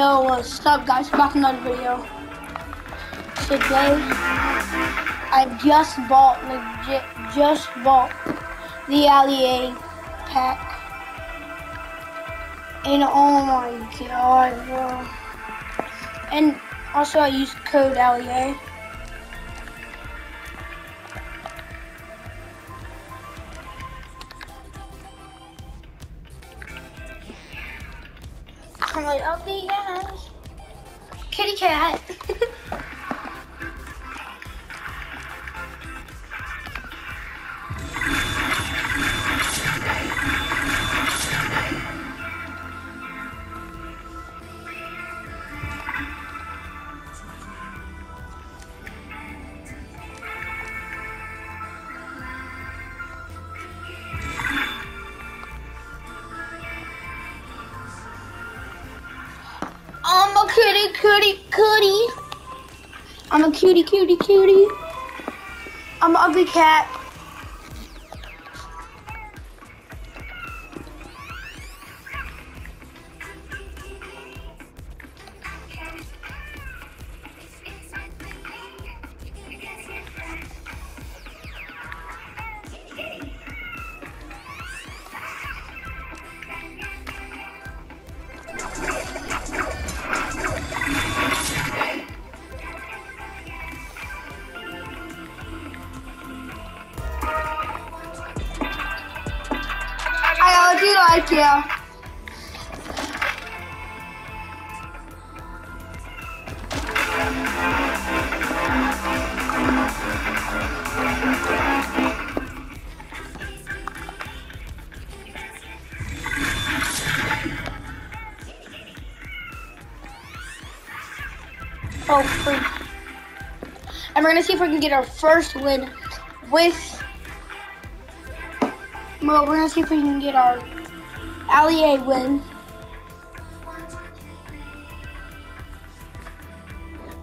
Yo, what's up guys? Back another video. Today, I just bought, legit, just bought the Ali-A pack. And oh my god, bro. And also I used code Ali-A. I'm like, oh, okay, yes. Kitty cat. I'm cutie, cutie, cutie. I'm an ugly cat. Gonna see if we can get our first win with. Well, we're gonna see if we can get our Ali-A win.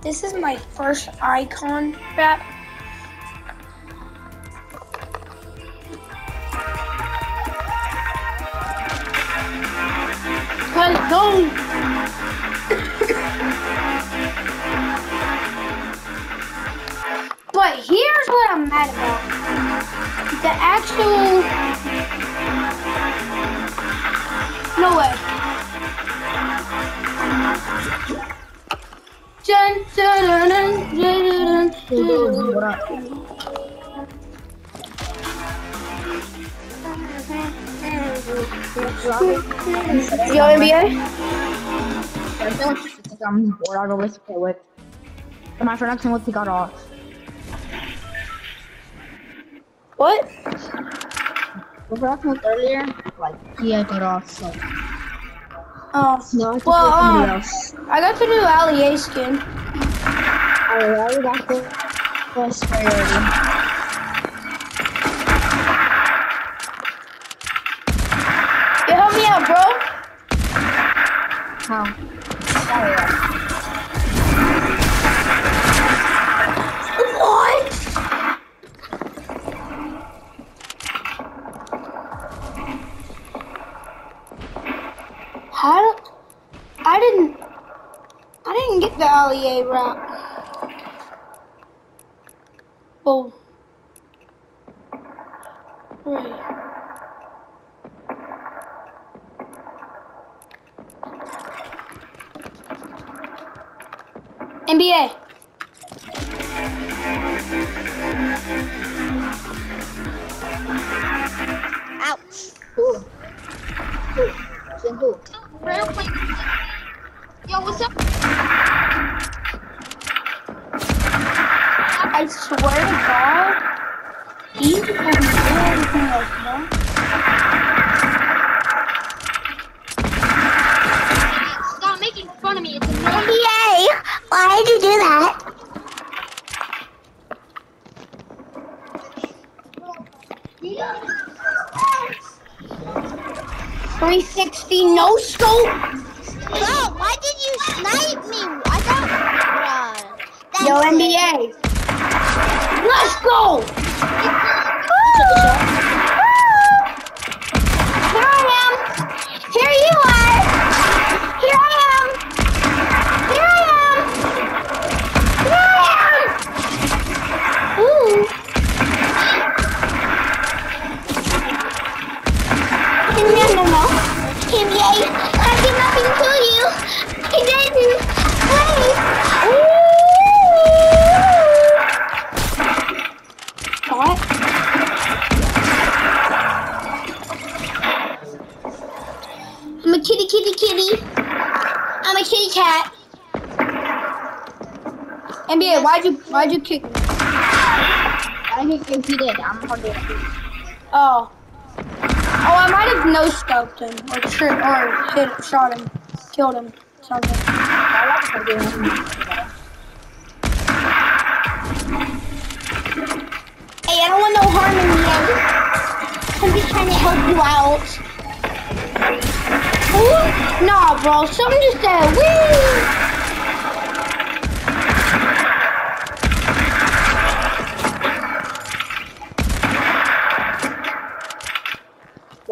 This is my first icon bat. Let's go! Here's what I'm mad about. The actual no way. Dun, dun, dun. Yo, NBA? I I'm bored. I'll go listen to it. My friend he got off. What? Was acting like earlier, like yeah, had got off. So Oh, no, I well, um, else. I got the new Ali-A skin. I already got the spray already. You help me out, bro. How? Oh yeah. Get the Ali-A NBA, why'd you why'd you kick me? I think he did. I'm hungry. Oh. Oh, I might have no scoped him or tri- or hit shot him, killed him, something. I like the game. Hey, I don't want no harm in you. I'm just trying to help you out. Ooh, nah, bro. Something just said, woo!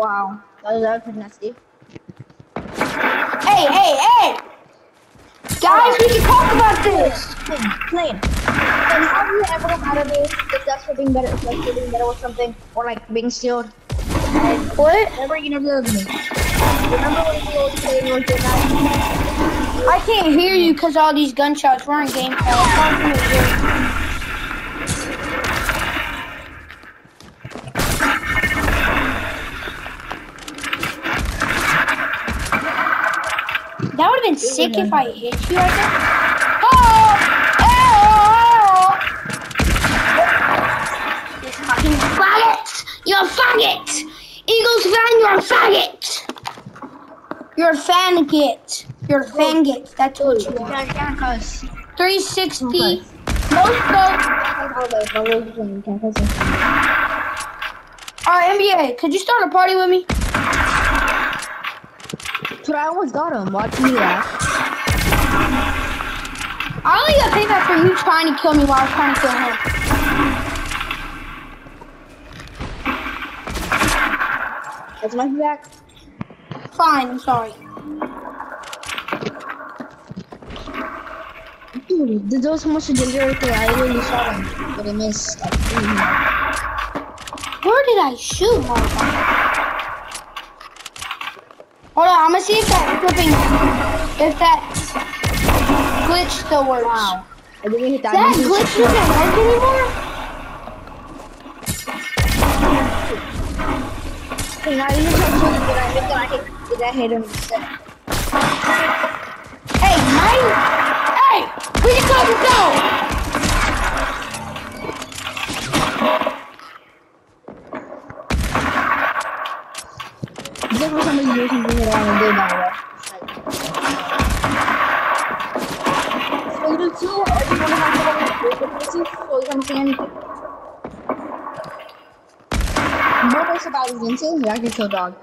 Wow. That was, that was pretty nasty. Hey, hey, hey! Guys, we can talk about this. Plain, plain. Then have you ever come out of this just for being better, like for being better with something, or like being sealed? What? Remember, you never loved me. Remember when you were playing with your? I can't hear you because all these gunshots. We're in gameplay. Been sick if I hit you right. Oh! Oh! oh, oh. You fucking faggot! You're a faggot! Eagles fan, you're a faggot! You're a faggot. You're a faggot. That's what you are. can't, can't cuss. 360. Okay. Most vote. Alright, NBA, could you start a party with me? But I almost got him. Watch me laugh. I only got payback for you trying to kill me while I was trying to kill him. That's my back. Fine, I'm sorry. Dude, did those so much danger because I really shot him, but I missed. Like, Where did I shoot, motherfucker? Gonna see if that flipping, if that glitch still works. wow. I didn't hit that. That glitch doesn't work anymore? Hey, now you just told me that I hit that did I hit him instead? Hey, mine. Hey, we can go. Just for somebody to do something that I do now, right? So you do two, or you want to have so you can say anything? Else about Vincent? You actually kill dog.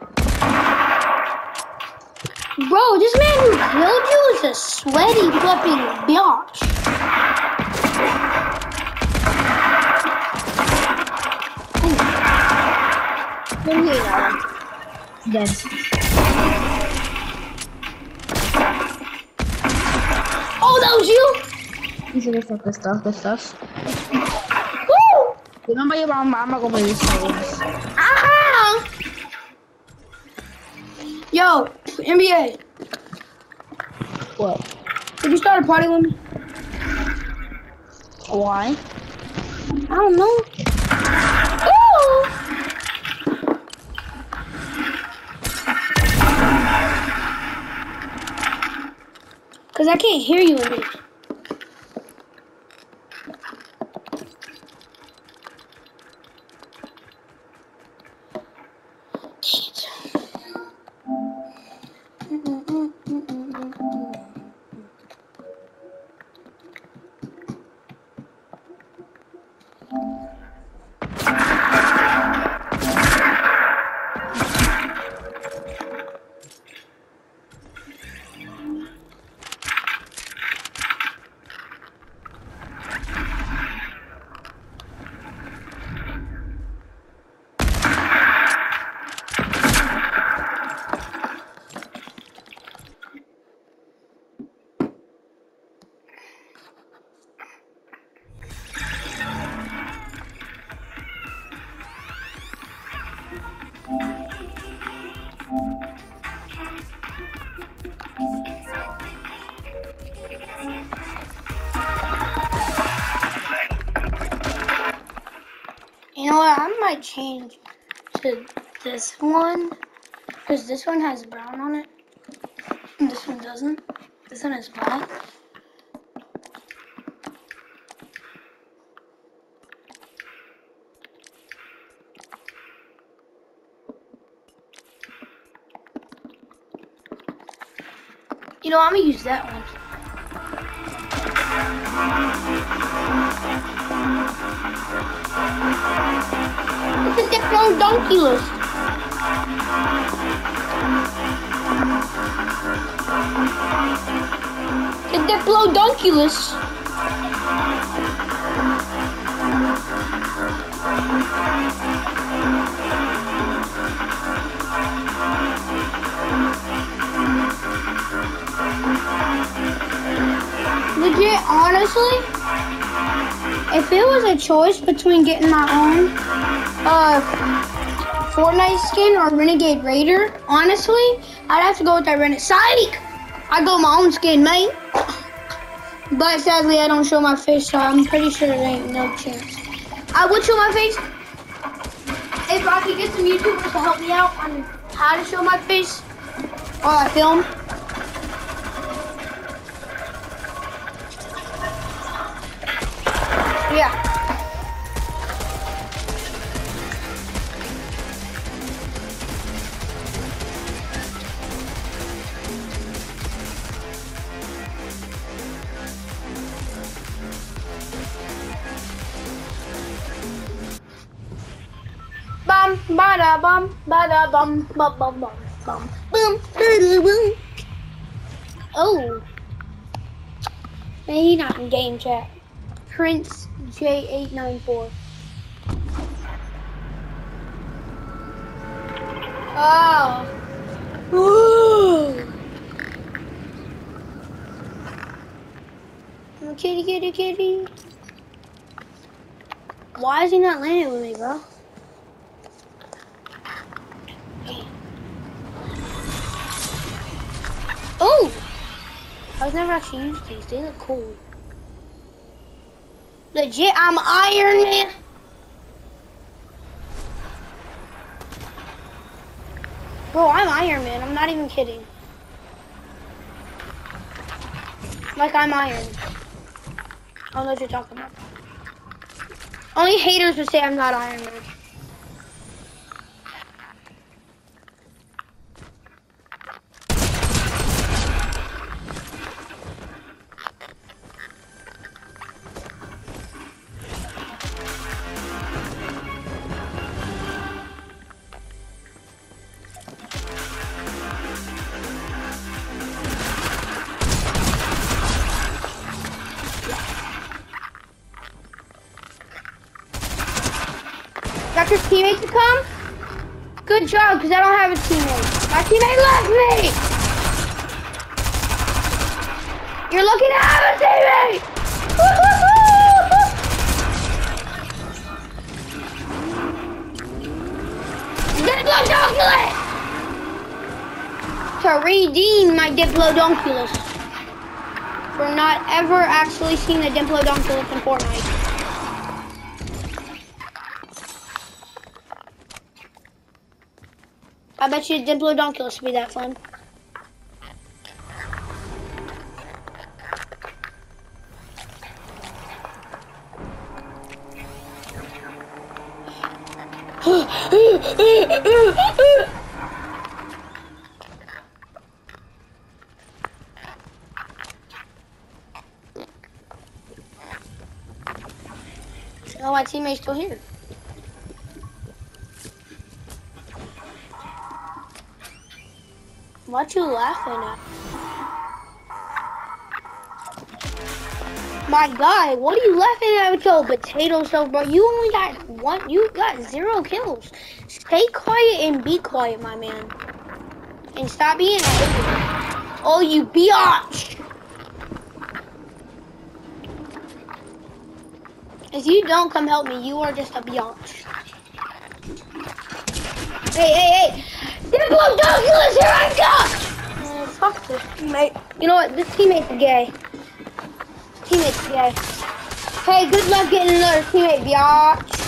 Bro, this man who killed you is a sweaty flipping biatch. Then he uh, dead. Oh, that was you? He's gonna fuck this stuff, this stuff. Woo! Remember your mom, I'm not gonna play this games. Ah! Yo, NBA, What? did you start a party with me? Why? I don't know. Cause I can't hear you in here. I change to this one because this one has brown on it and this one doesn't. This one is black. You know, I'm gonna use that one. It's a Diplodocus. The Diplodocus. Legit, choice between getting my own uh, Fortnite skin or Renegade Raider, honestly, I'd have to go with that Renegade. Psych! I go my own skin, mate. But sadly, I don't show my face, so I'm pretty sure there ain't no chance. I would show my face if I could get some YouTubers to help me out on how to show my face while I film. Bum, bada bum, bum, bum, bum, bum, boom, boom. Oh. Maybe not in game chat. Prince J894. Oh. Ooh. Oh, Kitty, kitty, kitty. Why is he not landing with me, bro? Oh! I've never actually used these. They look cool. Legit, I'm Iron Man. Bro, I'm Iron Man. I'm not even kidding. Like I'm Iron. I don't know what you're talking about. Only haters would say I'm not Iron Man. Your teammate to come? Good job, because I don't have a teammate. My teammate left me! You're looking to have a teammate! Diplodocus! To redeem my Diplodocus. For not ever actually seeing a Diplodocus in Fortnite. I bet you Diplodocus would be that fun. Oh, my teammate's still here. What you laughing at? My guy, what are you laughing at with your potato stuff, bro? You only got one, you got zero kills. Stay quiet and be quiet, my man. And stop being a. Oh, you biatch! If you don't come help me, you are just a biatch. Hey, hey, hey! Diplodocus, here I come! Man, fuck this teammate. You know what? This teammate's gay. Teammate's gay. Hey, good luck getting another teammate, biatch.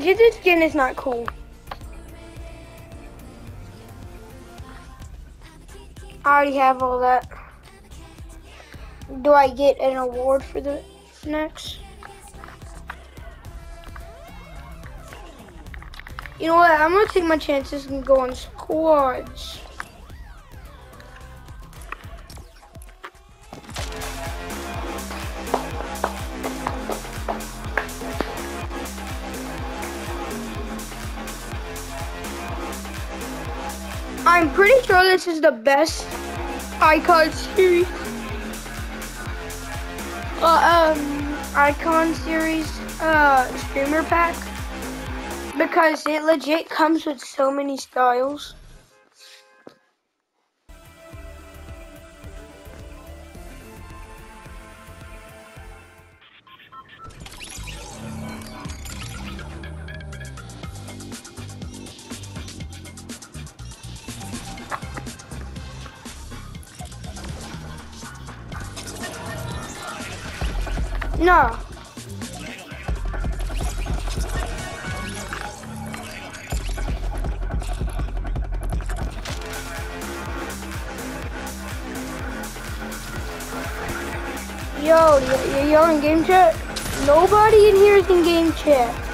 This skin is not cool. I already have all that. Do I get an award for the next? You know what? I'm gonna take my chances and go on squads. I'm pretty sure this is the best icon series. Uh, um, icon series, uh, streamer pack. Because it legit comes with so many styles. In game chat.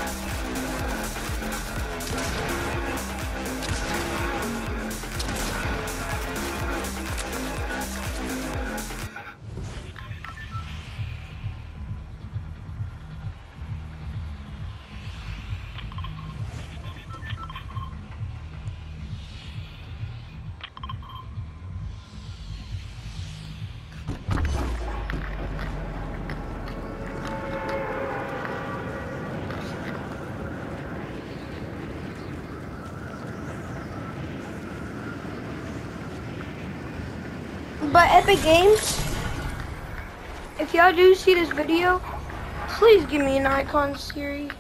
Epic Games, if y'all do see this video, please give me an icon series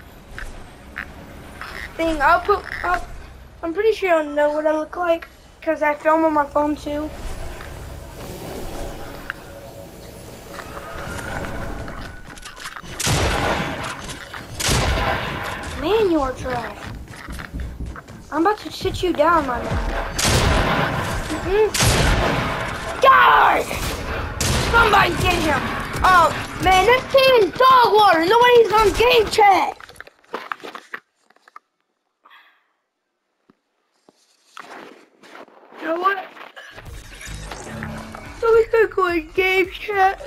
thing. I'll put up. I'm pretty sure I'll know what I look like because I film on my phone too. Man, you are trash. I'm about to sit you down, my man. Mm-mm. Die! Somebody get him! Oh, man, this team is dog water. Nobody's on game chat. You know what? So we could go in game chat.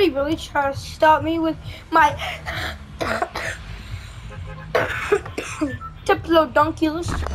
Somebody really try to stop me with my Diplo Dunkulus.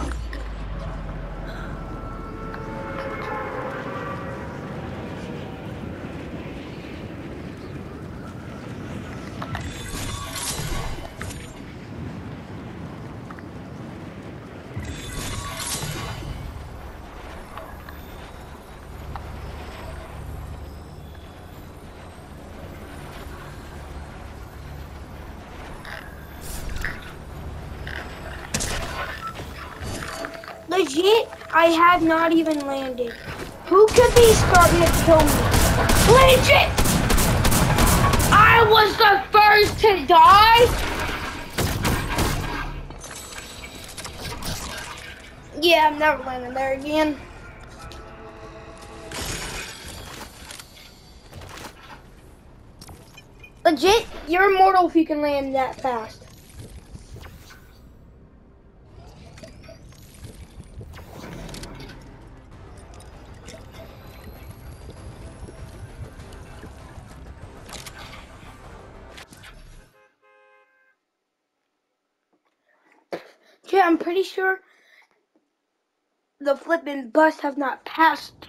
Legit, I have not even landed. Who could be starting to kill me? Legit! I was the first to die? Yeah, I'm never landing there again. Legit, you're immortal if you can land that fast. I'm pretty sure the flipping bus has not passed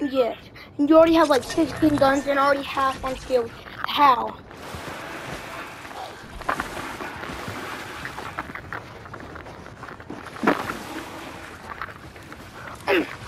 yet. And you already have like 16 guns and already half on field. How?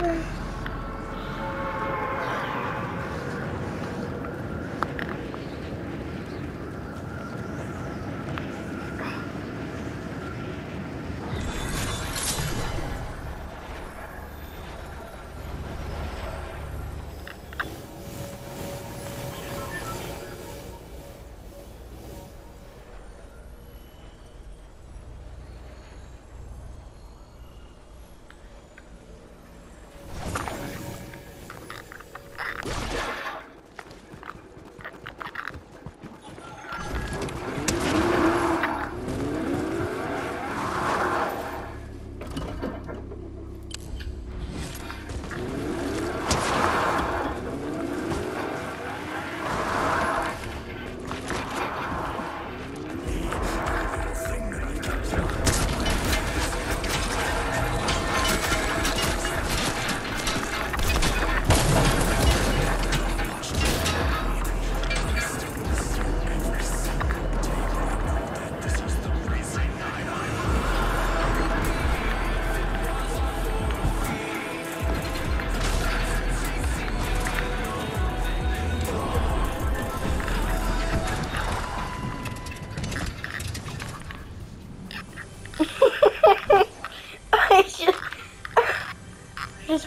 I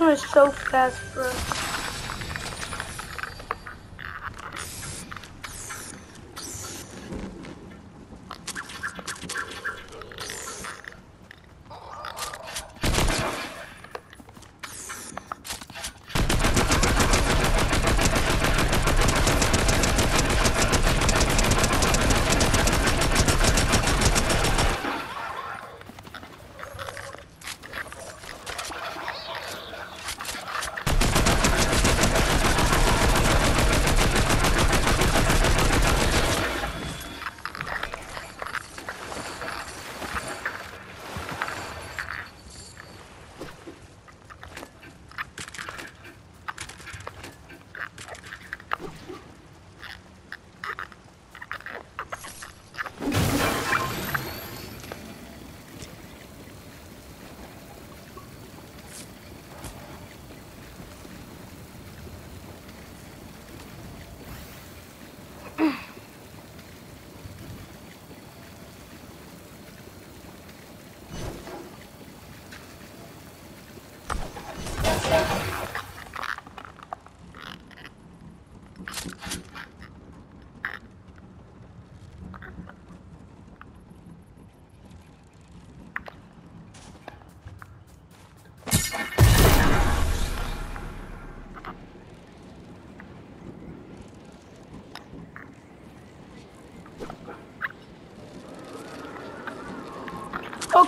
one is so fast, bro.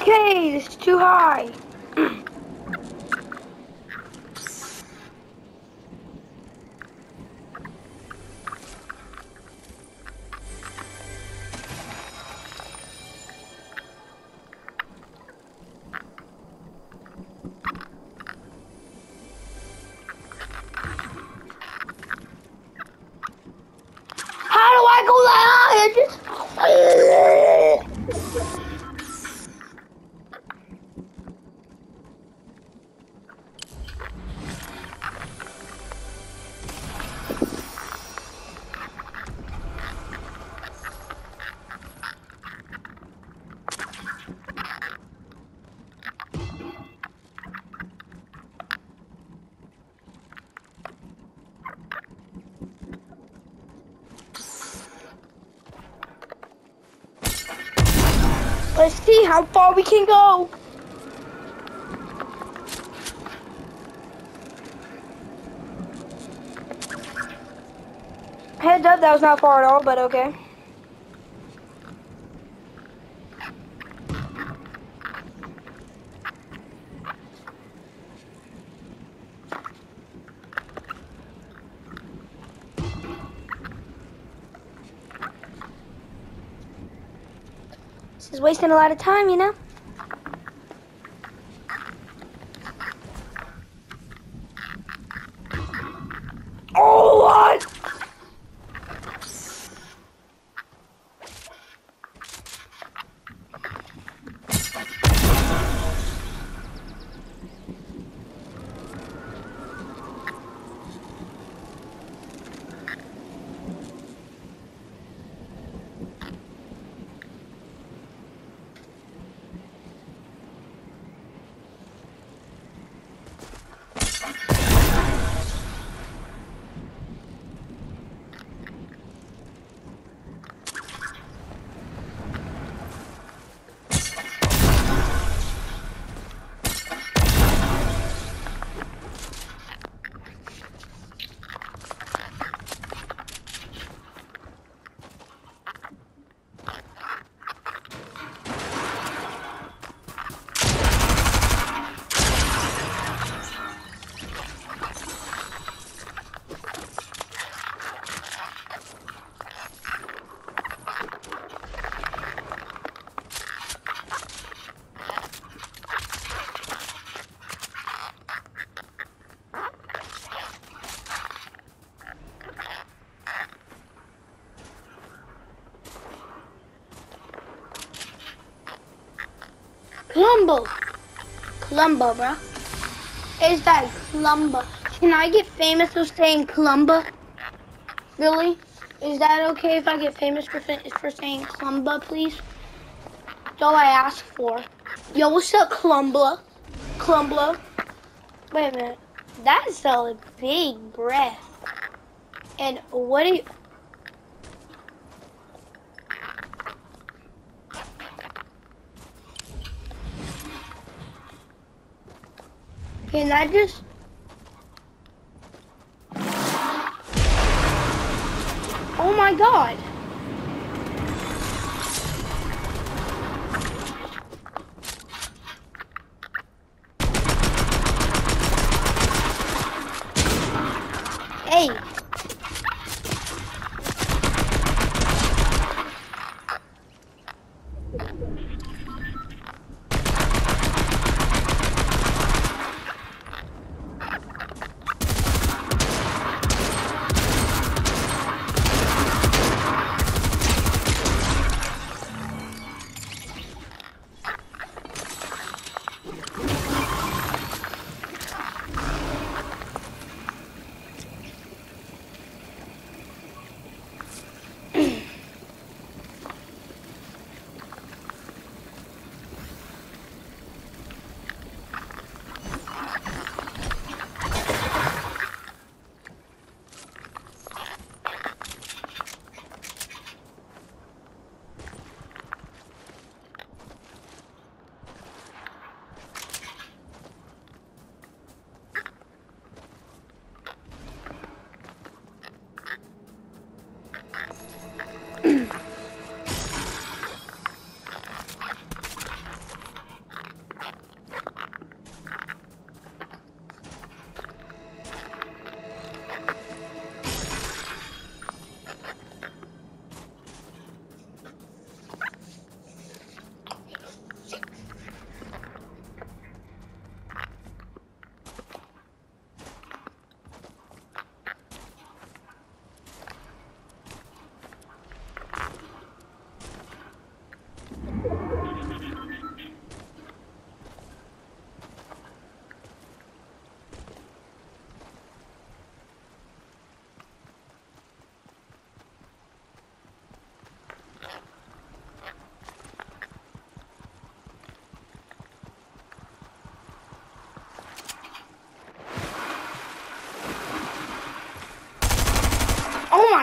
Okay, this is too high. How far we can go. Heads up, that was not far at all, but okay. Wasting a lot of time, you know? Oh, what? Columbo. Columbo, bro. Is that Columbo? Can I get famous for saying Columbo? Really? Is that okay if I get famous for, for saying Columbo, please? That's all I ask for. Yo, what's up, Columbo? Columbo? Wait a minute. That's a big breath. And what do you... Can I just... Oh my god.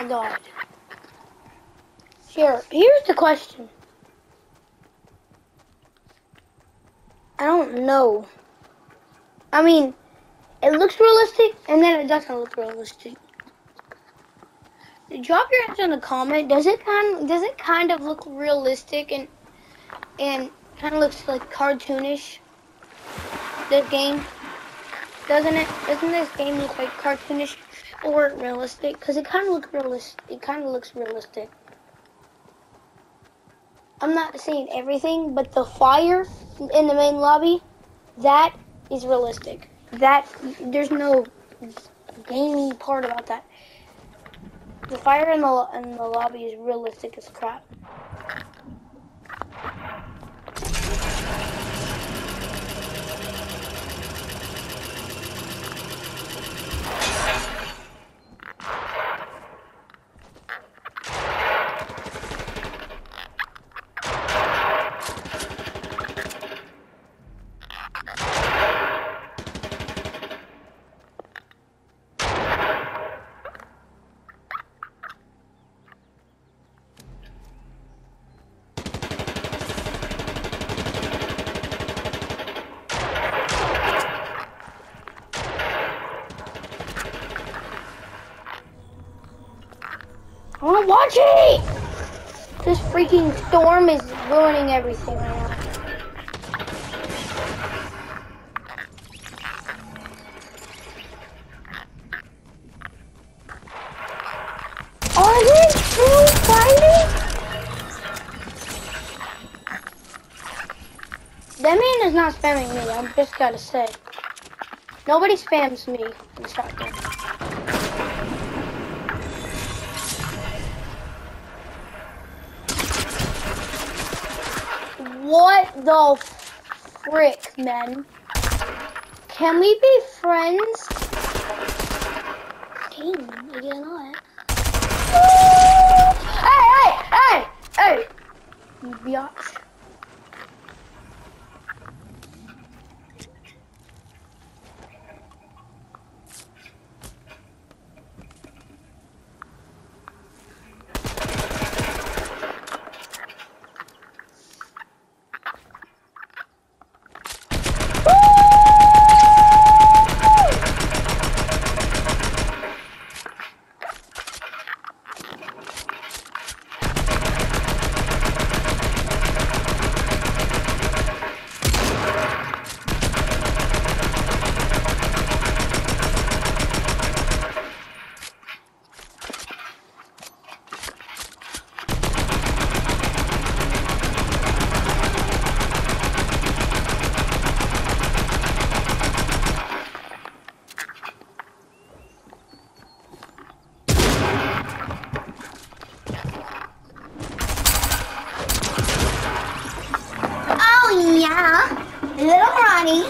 My god. Here, here's the question. I don't know. I mean, it looks realistic, and then it doesn't look realistic. Drop your answer in the comment. Does it kind does it kind of look realistic and and kind of looks like cartoonish? This game doesn't it? Doesn't this game look like cartoonish or realistic? Because it kind of looks realistic. It kind of looks realistic. I'm not saying everything, but the fire in the main lobby, that is realistic. That there's no gamey part about that. The fire in the in the lobby is realistic as crap. Wanna watch it! This freaking storm is ruining everything right now. Are still fighting? That man is not spamming me, I just gotta say. Nobody spams me in. The frick, man? Can we be friends? Dang, I know that. Hey, hey, hey, hey! You biatch. Oh yeah, little Ronnie.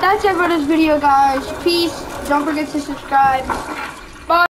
That's it for this video, guys. Peace. Don't forget to subscribe.